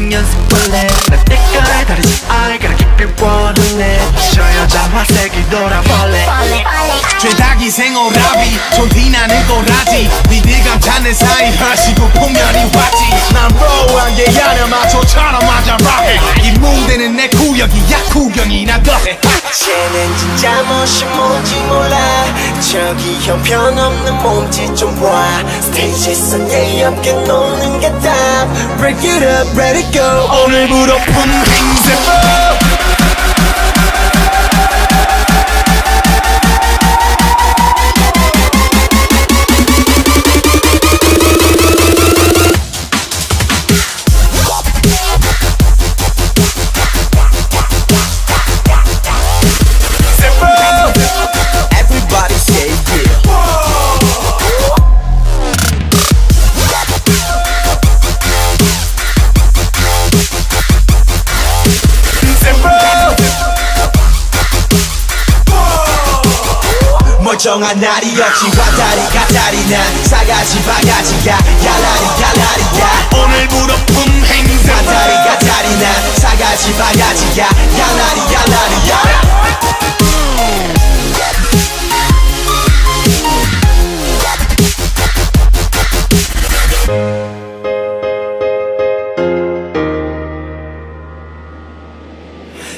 하는 연습할래? 난 때깔 다르지 I gotta keep it 원할래? 저 여자 화색이 돌아볼래 죄다기 생오라비. 존티나는 꼬라지. 니들 감탄는 사이 허시고 풍년이 왔지. 난 로우한 게 아니야 마초처럼 맞아 락 무대는 내 구역이 약구경이나 더해. 쟤는 진짜 멋이 뭔지 몰라. 저기 형편없는 몸짓 좀봐. 스테이지에서 내 옆에 노는 게다 Break it up, let it go. 오늘부로 품행세법 멀쩡한 날이 없이 왔다리 갔다리 난 사가지 바가지가. 야라리 야라리야. 오늘부로 품행세법 갔다리 갔다리 난 사가지 바가지가. 야라리 야라리야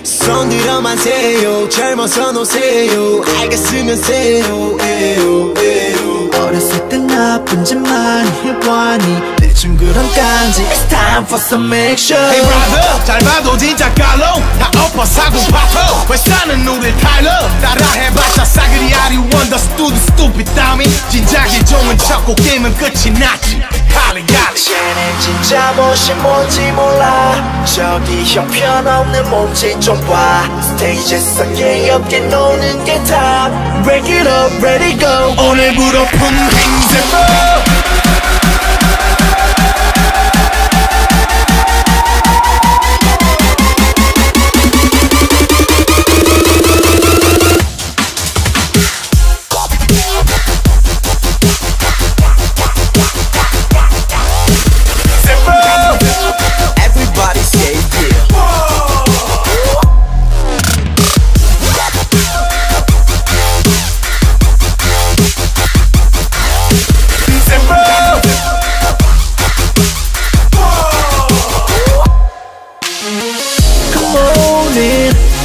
손들어만 세요. 젊어서 노세요. 알겠으면 세요. 에요 에요. 어렸을 땐 나쁜 짓만 해보니? 내좀 그런 깐지. It's time for some action Hey brother 잘 봐도 진짜 깔로 다 엎어 사고 파토 왜 사는 우릴 타일러? 따라해봤자 싸그리 아리 원 더 스투피 따위 진작에 좋은 척고 게임은 끝이 났지. 갈리 갈리 쟤는 진짜 멋이 뭔지 몰라. 저기 형편없는 몸짓 좀봐. 스테이지에서 얘 없게 노는 게다. Break it up, ready go. 오늘부로 품 행세법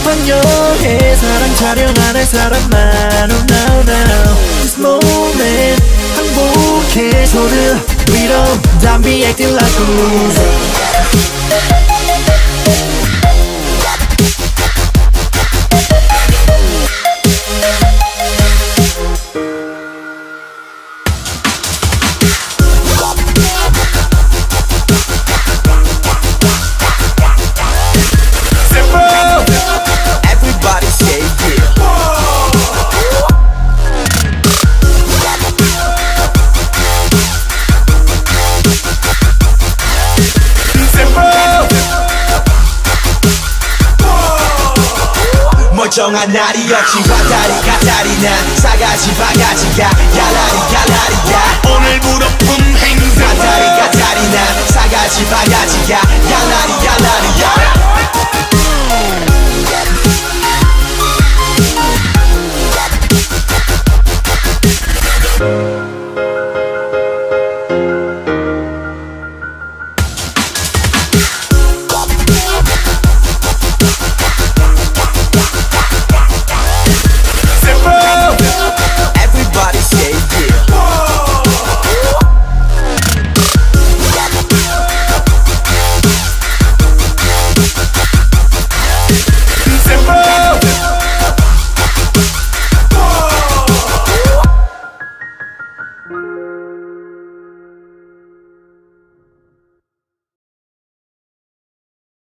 환영해 사랑 촬영하는 사람만 Oh no no This moment 항복해 손을 위로 Don't be acting like a loser 멀쩡한 날이 없이 왔다리 갔다리 난 사가지 바가지가. 야라리 갈라리야. 오늘부로 품행세 왔다리 갔다리 난 사가지 바가지가. 야라리 갈라리야.